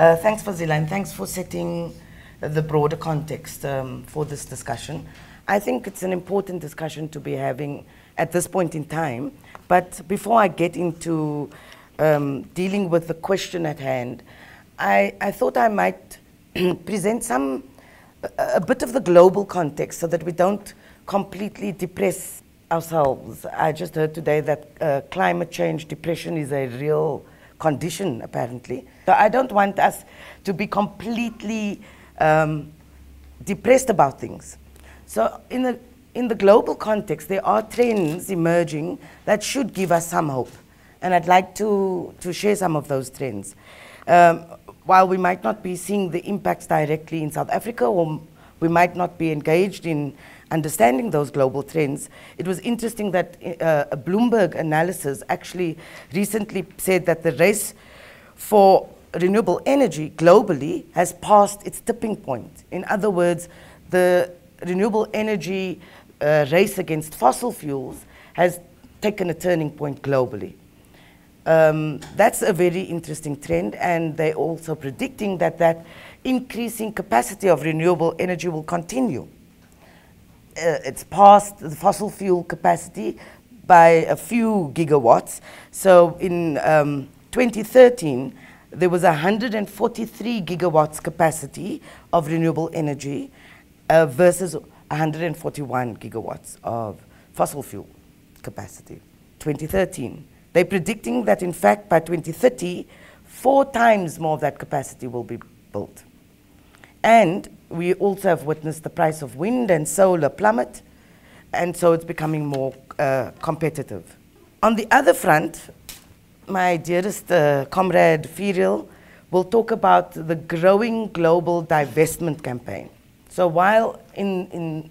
Uh, thanks, Fazila, and thanks for setting the broader context um, for this discussion. I think it's an important discussion to be having at this point in time. But before I get into um, dealing with the question at hand, I, I thought I might present some a, bit of the global context so that we don't completely depress ourselves. I just heard today that uh, climate change depression is a real condition, apparently. So I don't want us to be completely um, depressed about things. So in the, in the global context, there are trends emerging that should give us some hope. And I'd like to, to share some of those trends. Um, while we might not be seeing the impacts directly in South Africa, or we might not be engaged in understanding those global trends, it was interesting that uh, a Bloomberg analysis actually recently said that the race for renewable energy globally has passed its tipping point. In other words, the renewable energy uh, race against fossil fuels has taken a turning point globally. Um, that's a very interesting trend, and they're also predicting that that increasing capacity of renewable energy will continue. Uh, it's past the fossil fuel capacity by a few gigawatts. So in um, 2013, there was 143 gigawatts capacity of renewable energy uh, versus 141 gigawatts of fossil fuel capacity. 2013. They're predicting that, in fact, by 2030, four times more of that capacity will be built. And we also have witnessed the price of wind and solar plummet, and so it's becoming more uh, competitive. On the other front, my dearest uh, comrade Ferial will talk about the growing global divestment campaign. So while in, in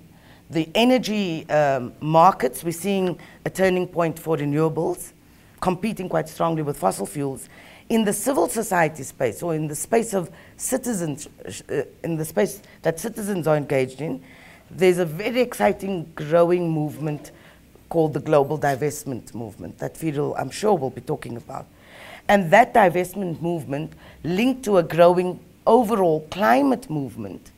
the energy um, markets, we're seeing a turning point for renewables, competing quite strongly with fossil fuels. In the civil society space, or in the space of citizens, uh, in the space that citizens are engaged in, there's a very exciting growing movement called the global divestment movement that Ferial, I'm sure, will be talking about. And that divestment movement linked to a growing overall climate movement.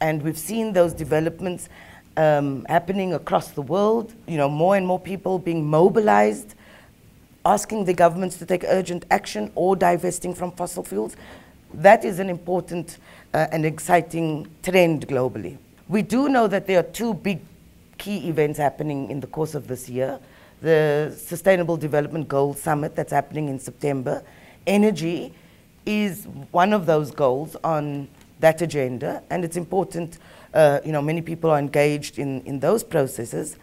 And we've seen those developments um, happening across the world, you know, more and more people being mobilized, asking the governments to take urgent action or divesting from fossil fuels. That is an important uh, and exciting trend globally. We do know that there are two big key events happening in the course of this year. The Sustainable Development Goals Summit that's happening in September. Energy is one of those goals on that agenda, and it's important, uh, you know, many people are engaged in, in those processes.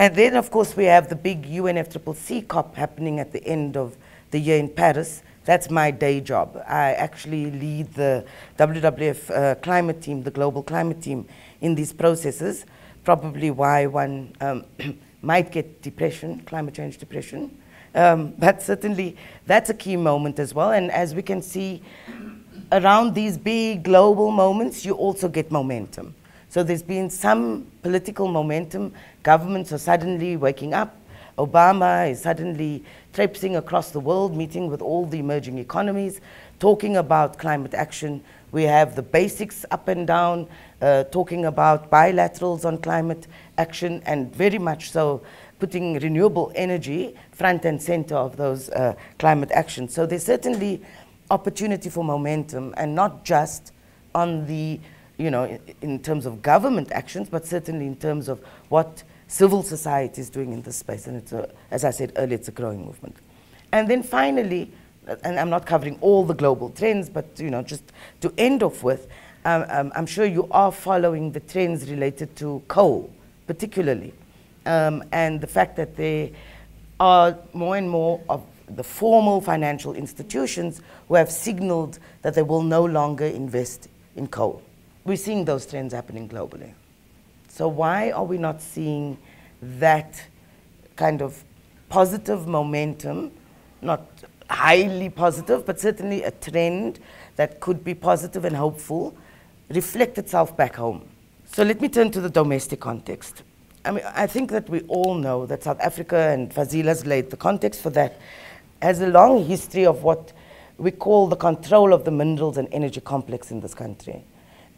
And then, of course, we have the big UNFCCC COP happening at the end of the year in Paris. That's my day job. I actually lead the WWF uh, climate team, the global climate team, in these processes probably why one um, might get depression, climate change depression. Um, but certainly that's a key moment as well. And as we can see, around these big global moments, you also get momentum. So there's been some political momentum. Governments are suddenly waking up. Obama is suddenly traipsing across the world, meeting with all the emerging economies, talking about climate action. We have the BASICs up and down uh, talking about bilaterals on climate action and very much so putting renewable energy front and center of those uh, climate actions. So there's certainly opportunity for momentum and not just on the, you know, in, in terms of government actions, but certainly in terms of what civil society is doing in this space. And it's a, as I said earlier, it's a growing movement. And then finally, and I'm not covering all the global trends, but you know, just to end off with, um, um, I'm sure you are following the trends related to coal, particularly, um, and the fact that there are more and more of the formal financial institutions who have signaled that they will no longer invest in coal. We're seeing those trends happening globally. So why are we not seeing that kind of positive momentum, not highly positive, but certainly a trend that could be positive and hopeful reflect itself back home. So let me turn to the domestic context. I mean, I think that we all know that South Africa, and Fazila's laid the context for that, has a long history of what we call the control of the minerals and energy complex in this country.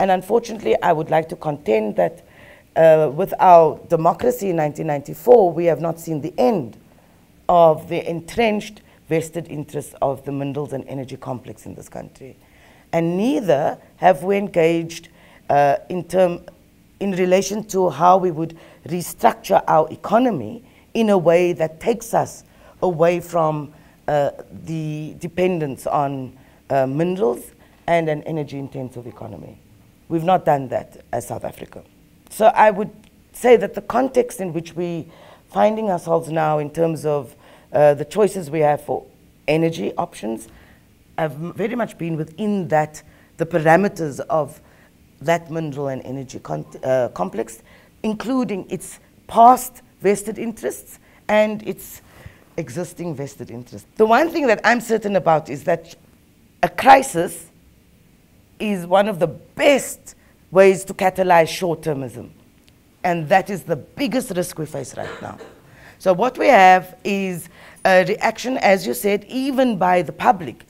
And unfortunately, I would like to contend that uh, with our democracy in 1994, we have not seen the end of the entrenched vested interests of the minerals and energy complex in this country. And neither have we engaged uh, in, term, in relation to how we would restructure our economy in a way that takes us away from uh, the dependence on uh, minerals and an energy intensive economy. We've not done that as South Africa. So I would say that the context in which we finding ourselves now in terms of uh, the choices we have for energy options have very much been within that, the parameters of that mineral and energy uh, complex, including its past vested interests and its existing vested interests. The one thing that I'm certain about is that a crisis is one of the best ways to catalyze short-termism. And that is the biggest risk we face right now. So what we have is a reaction, as you said, even by the public,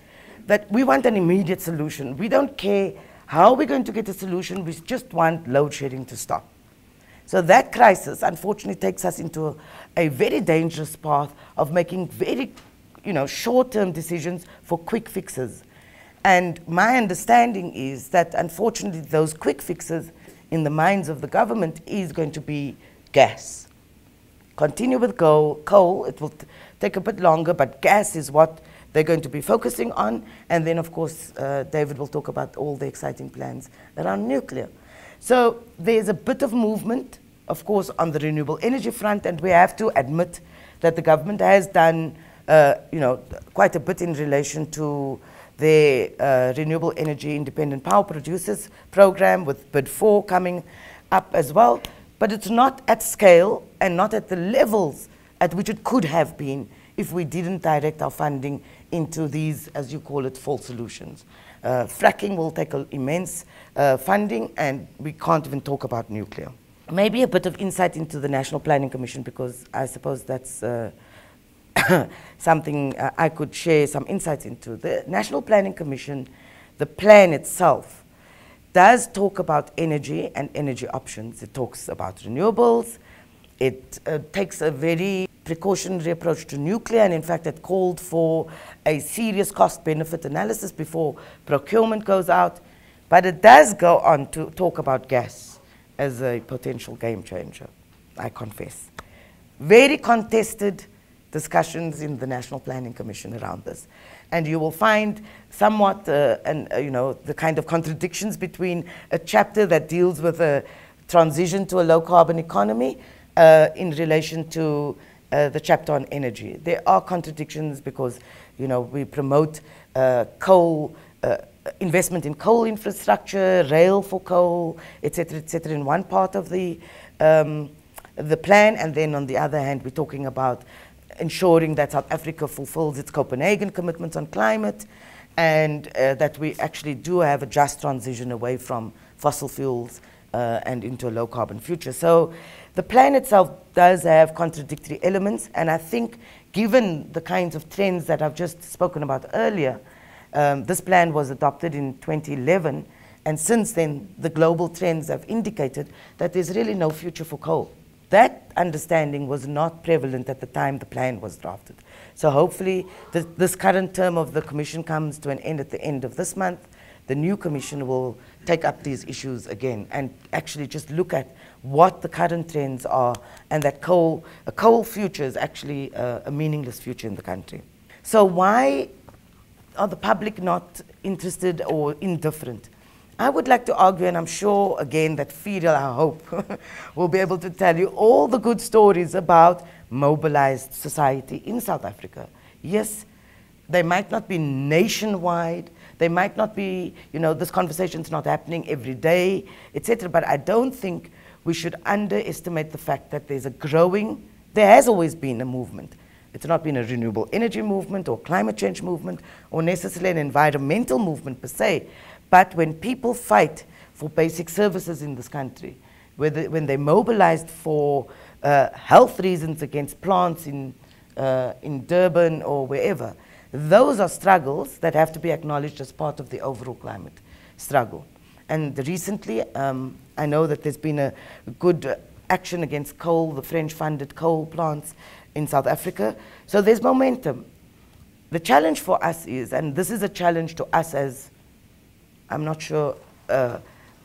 that we want an immediate solution. We don't care how we're going to get a solution, we just want load shedding to stop. So that crisis, unfortunately, takes us into a, a very dangerous path of making very, you know, short-term decisions for quick fixes. And my understanding is that, unfortunately, those quick fixes in the minds of the government is going to be gas. Continue with coal, coal it will take a bit longer, but gas is what they're going to be focusing on. And then, of course, uh, David will talk about all the exciting plans around nuclear. So there's a bit of movement of course, on the renewable energy front, and we have to admit that the government has done, uh, you know, quite a bit in relation to the uh, renewable energy independent power producers program with bid four coming up as well. But it's not at scale and not at the levels at which it could have been if we didn't direct our funding into these, as you call it, false solutions. Uh, fracking will take immense uh, funding, and we can't even talk about nuclear maybe a bit of insight into the National Planning Commission because I suppose that's uh, something uh, I could share some insights into. The National Planning Commission, the plan itself, does talk about energy and energy options. It talks about renewables. It uh, takes a very precautionary approach to nuclear, and in fact, it called for a serious cost benefit analysis before procurement goes out. But it does go on to talk about gas as a potential game changer, I confess. Very contested discussions in the National Planning Commission around this. And you will find somewhat, uh, and, uh, you know, the kind of contradictions between a chapter that deals with a transition to a low carbon economy uh, in relation to uh, the chapter on energy. There are contradictions because, you know, we promote uh, coal uh, investment in coal infrastructure, rail for coal, etc., etc., in one part of the, um, the plan, and then on the other hand, we're talking about ensuring that South Africa fulfills its Copenhagen commitments on climate, and uh, that we actually do have a just transition away from fossil fuels uh, and into a low carbon future. So the plan itself does have contradictory elements, and I think given the kinds of trends that I've just spoken about earlier, um, this plan was adopted in 2011, and since then, the global trends have indicated that there's really no future for coal. That understanding was not prevalent at the time the plan was drafted. So hopefully, th this current term of the Commission comes to an end at the end of this month. The new Commission will take up these issues again and actually just look at what the current trends are and that coal, a coal future is actually a, a meaningless future in the country. So why are the public not interested or indifferent? I would like to argue, and I'm sure again that Ferial, I hope, will be able to tell you all the good stories about mobilized society in South Africa. Yes, they might not be nationwide, they might not be, you know, this conversation's not happening every day, etc. But I don't think we should underestimate the fact that there's a growing, there has always been a movement it's not been a renewable energy movement or climate change movement or necessarily an environmental movement per se. But when people fight for basic services in this country, whether, when they mobilized for uh, health reasons against plants in, uh, in Durban or wherever, Those are struggles that have to be acknowledged as part of the overall climate struggle. And recently, um, I know that there's been a good uh, action against coal, the French funded coal plants in South Africa. So there's momentum. The challenge for us is, and this is a challenge to us as, I'm not sure, uh,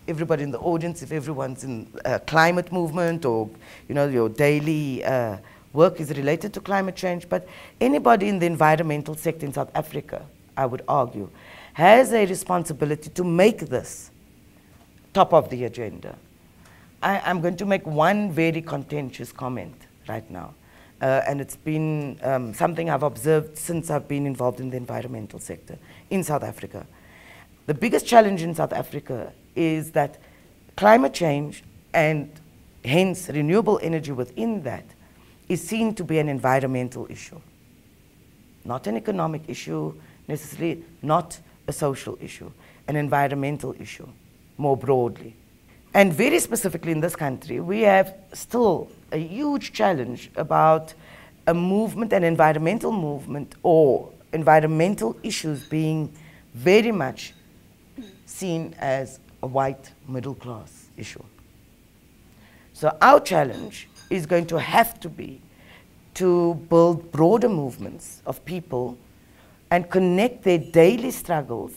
everybody in the audience, if everyone's in a climate movement or, you know, your daily uh, work is related to climate change, but anybody in the environmental sector in South Africa, I would argue, has a responsibility to make this top of the agenda. I, am going to make one very contentious comment right now. Uh, and it's been um, something I've observed since I've been involved in the environmental sector in South Africa. The biggest challenge in South Africa is that climate change and hence renewable energy within that is seen to be an environmental issue, not an economic issue, necessarily not a social issue, an environmental issue more broadly. And very specifically in this country, we have still a huge challenge about a movement, an environmental movement, or environmental issues being very much seen as a white middle class issue. So our challenge is going to have to be to build broader movements of people and connect their daily struggles,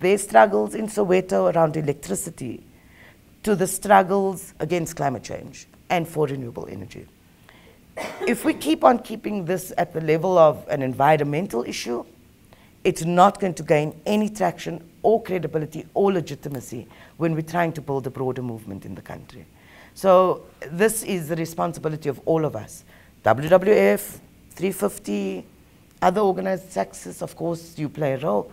their struggles in Soweto around electricity, to the struggles against climate change and for renewable energy. if we keep on keeping this at the level of an environmental issue, it's not going to gain any traction or credibility or legitimacy when we're trying to build a broader movement in the country. So this is the responsibility of all of us. WWF, 350, other organized sectors, of course, you play a role.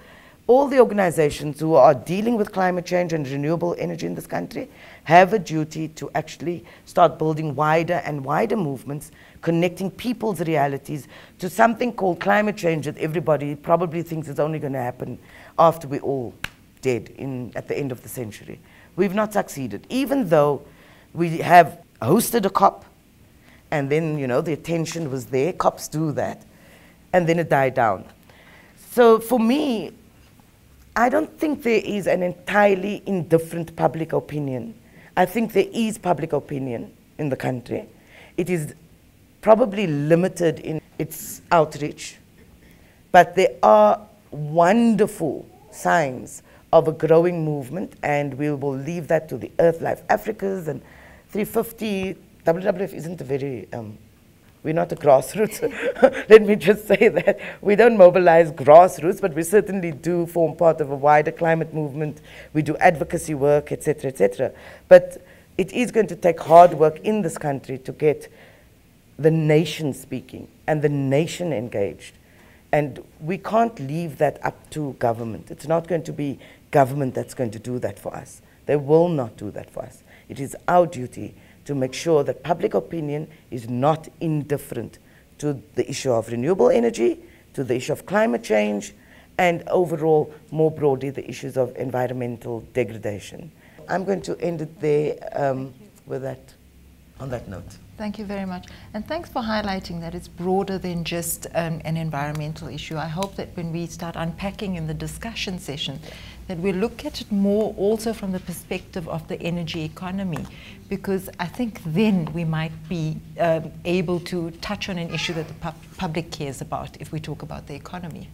All the organizations who are dealing with climate change and renewable energy in this country have a duty to actually start building wider and wider movements, connecting people's realities to something called climate change that everybody probably thinks is only going to happen after we're all dead in, at the end of the century. We've not succeeded, even though we have hosted a COP, and then, you know, the attention was there. COPs do that. And then it died down. So for me, I don't think there is an entirely indifferent public opinion. I think there is public opinion in the country. It is probably limited in its outreach, but there are wonderful signs of a growing movement, and we will leave that to the Earthlife Africas and 350. WWF isn't a very, um, we're not a grassroots. Let me just say that. We don't mobilize grassroots, but we certainly do form part of a wider climate movement. We do advocacy work, etc., etc. But it is going to take hard work in this country to get the nation speaking and the nation engaged. And we can't leave that up to government. It's not going to be government that's going to do that for us. They will not do that for us. It is our duty to make sure that public opinion is not indifferent to the issue of renewable energy, to the issue of climate change, and overall, more broadly, the issues of environmental degradation. I'm going to end it there um, with that, on that note. Thank you very much. And thanks for highlighting that it's broader than just um, an environmental issue. I hope that when we start unpacking in the discussion session, that we look at it more also from the perspective of the energy economy, because I think then we might be um, able to touch on an issue that the pub public cares about if we talk about the economy.